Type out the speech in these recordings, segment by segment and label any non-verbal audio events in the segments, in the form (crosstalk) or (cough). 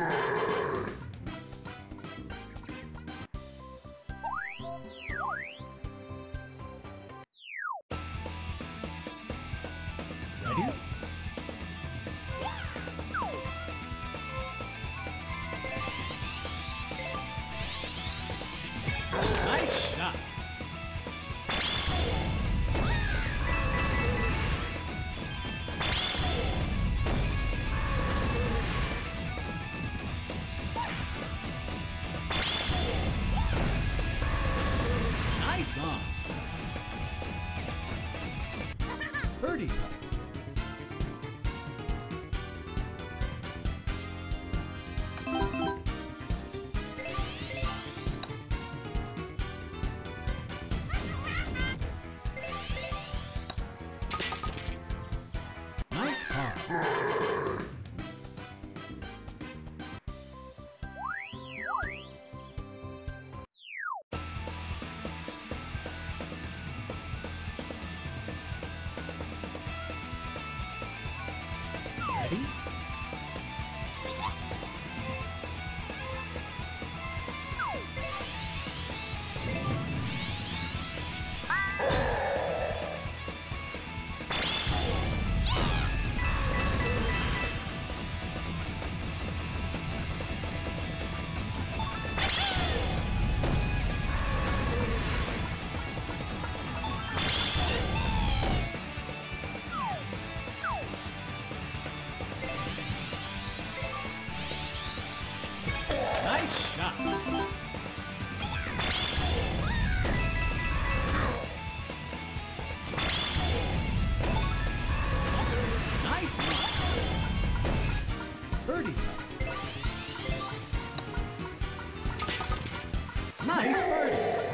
Thank (laughs) you. 30. times. Nice birdie.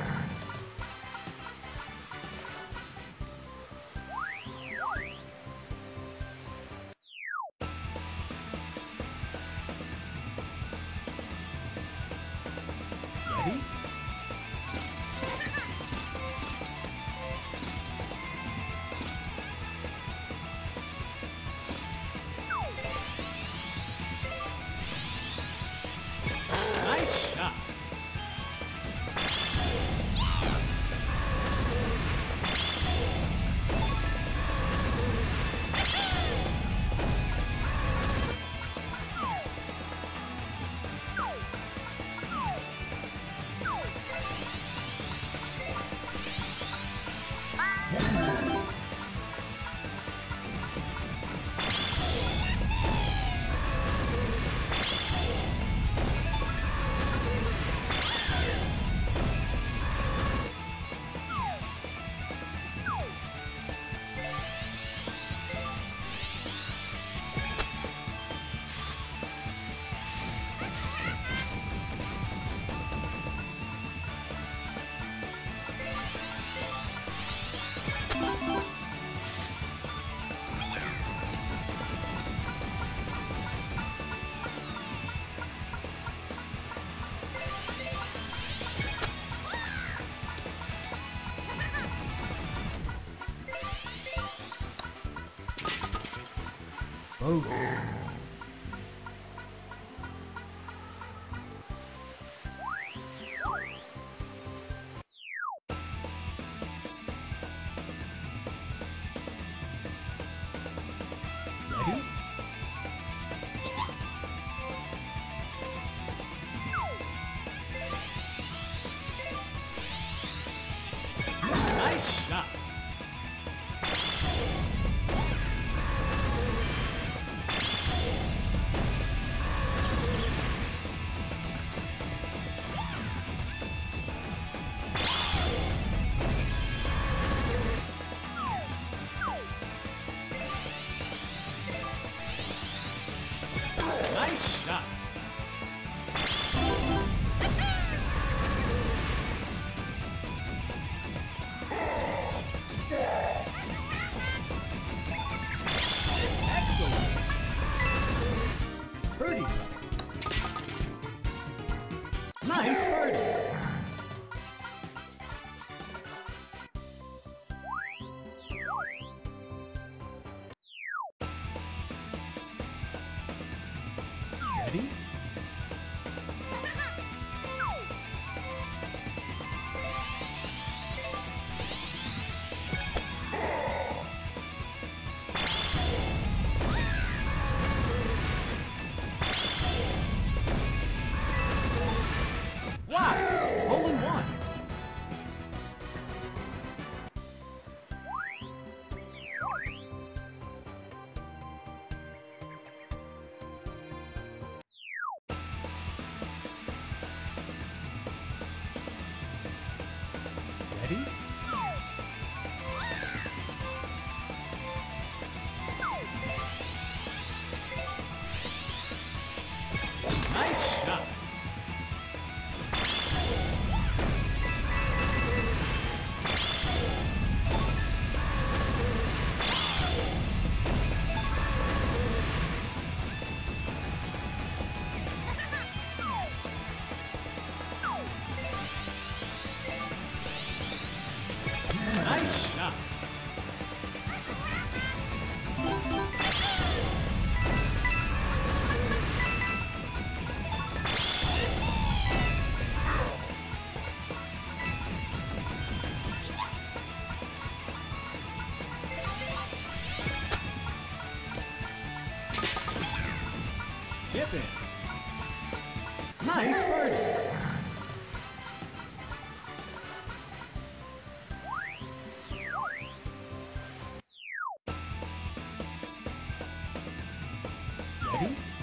Nice shot. Ready?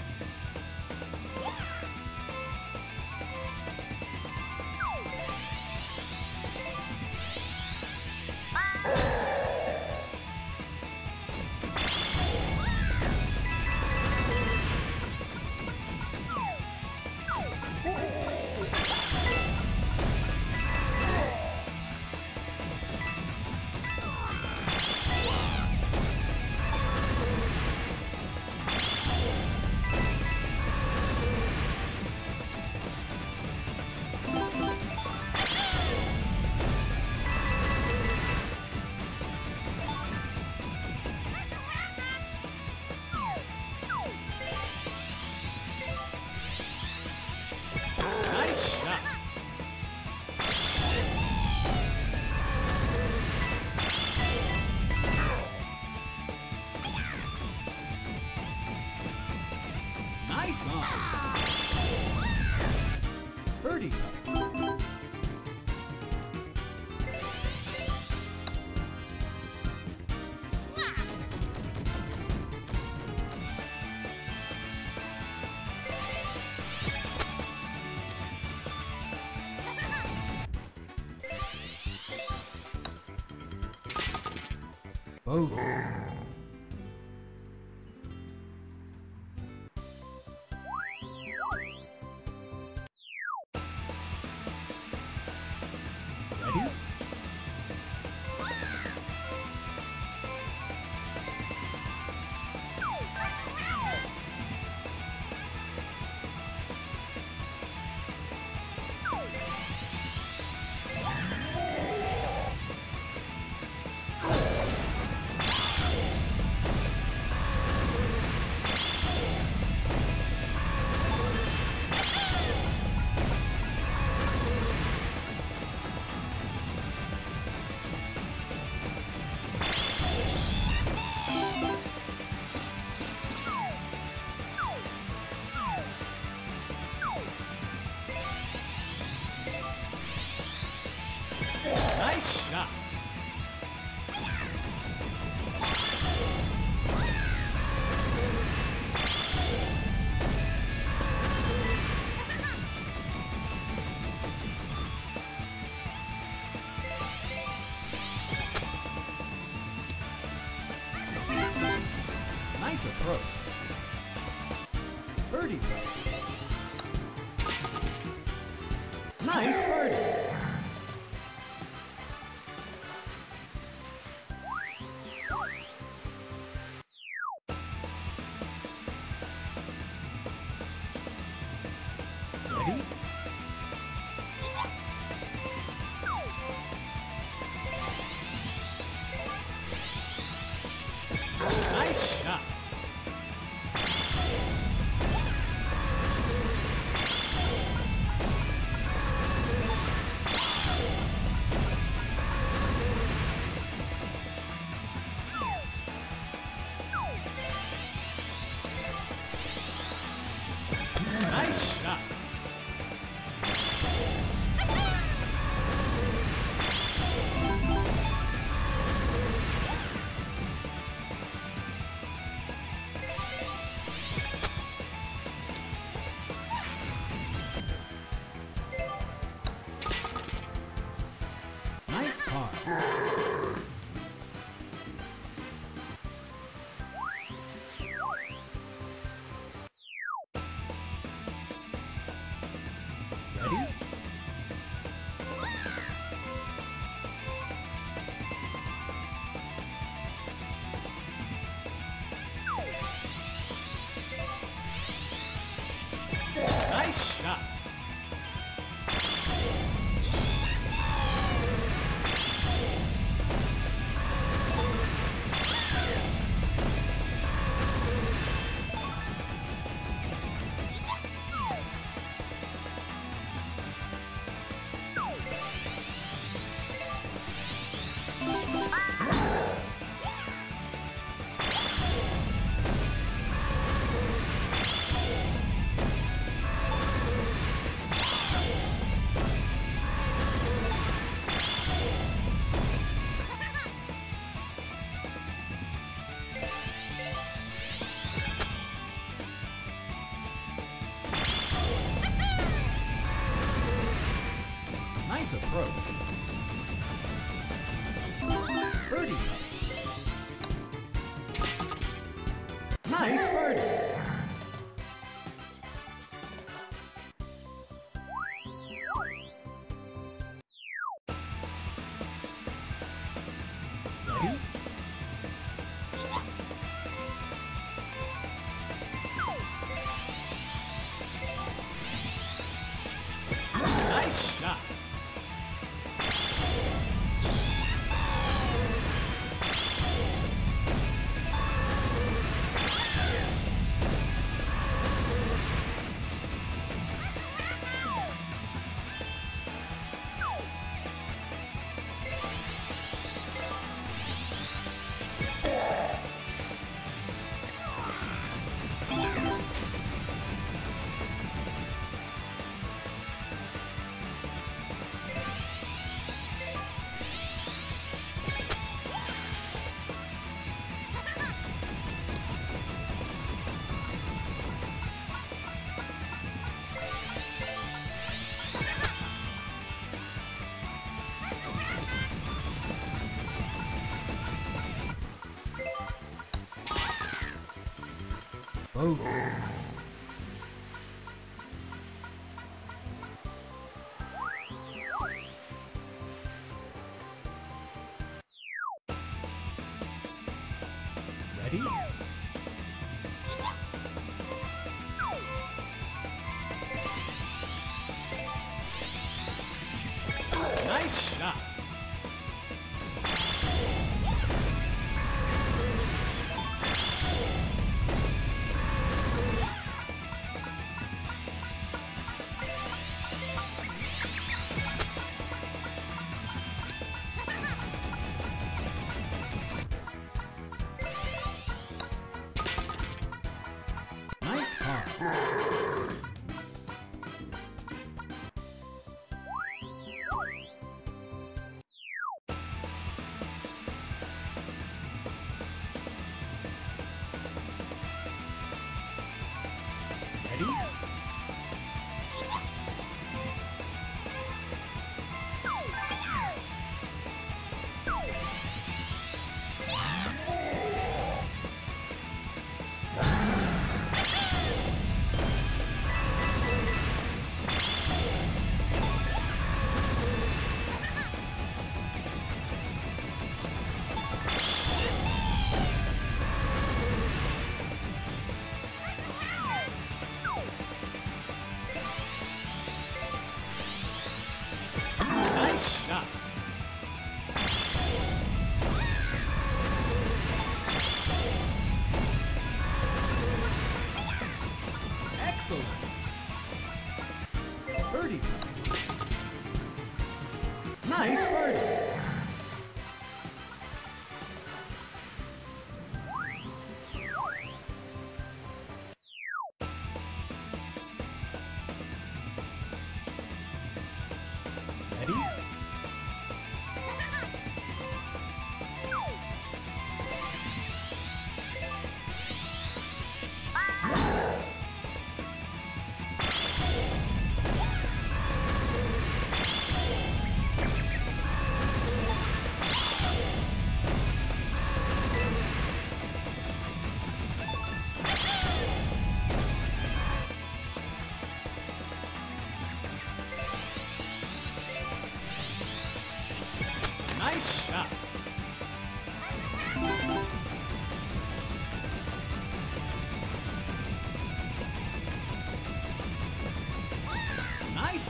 Bogey. Nice approach. Birdie putt. Nice birdie. Ready? Nice shot.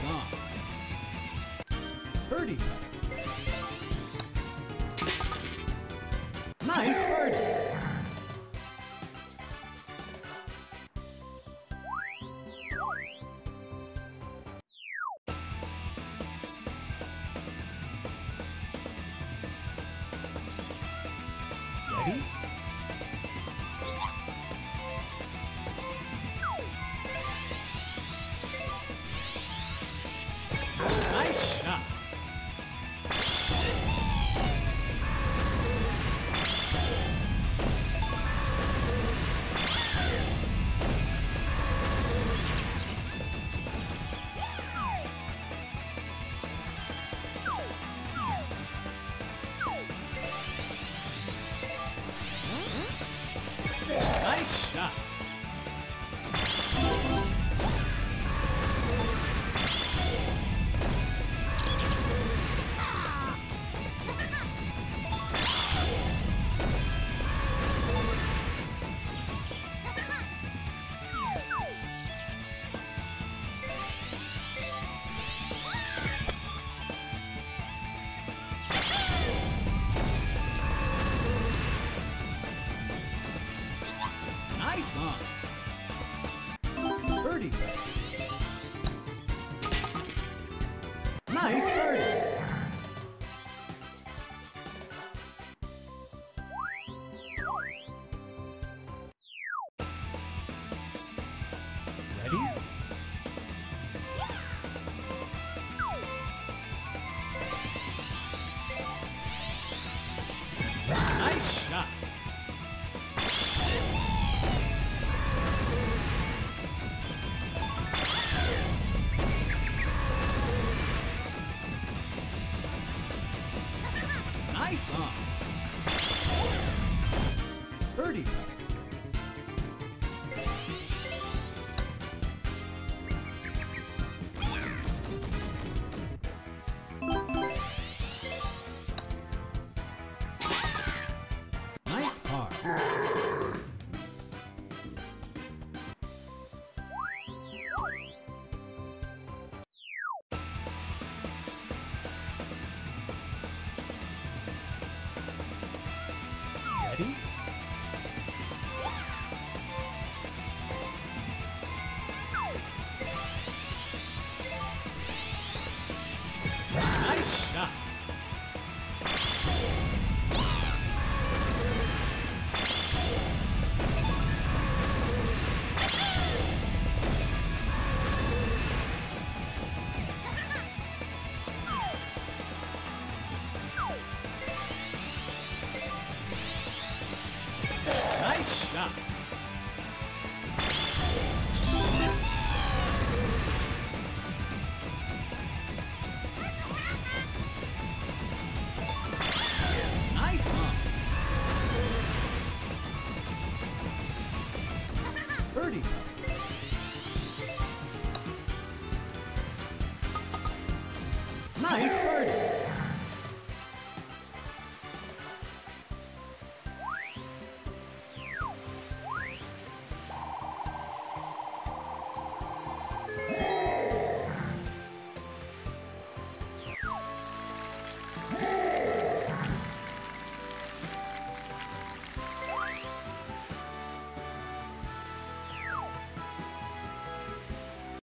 on. Birdie. Nice Nice